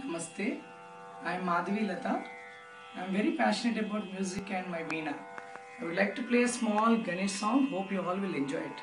Namaste. I am Madhavi Lata. I am very passionate about music and my veena. I would like to play a small Ganesh song. Hope you all will enjoy it.